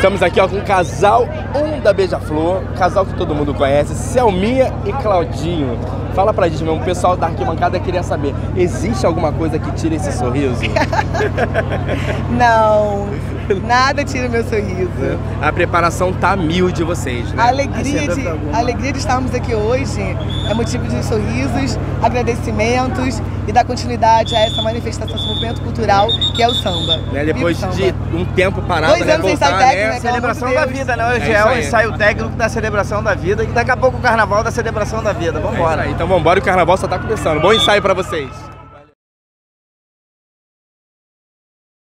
Estamos aqui ó, com o casal 1 um da Beija-Flor, casal que todo mundo conhece, Selminha e Claudinho. Fala pra gente mesmo, o pessoal da arquibancada queria saber, existe alguma coisa que tira esse sorriso? Não, nada tira meu sorriso. A preparação tá mil de vocês, né? A alegria de, a alegria de estarmos aqui hoje é motivo de sorrisos, agradecimentos e dar continuidade a essa manifestação, esse movimento cultural que é o samba. Né, Depois o de samba. um tempo parado, Dois né, anos sem voltar, ensaio técnico, né? né? Celebração da vida, né? Hoje É é, o ensaio técnico da celebração da vida e daqui a pouco o carnaval da celebração da vida. É Vambora. aí. Então vambora, o carnaval só tá começando. Bom ensaio pra vocês.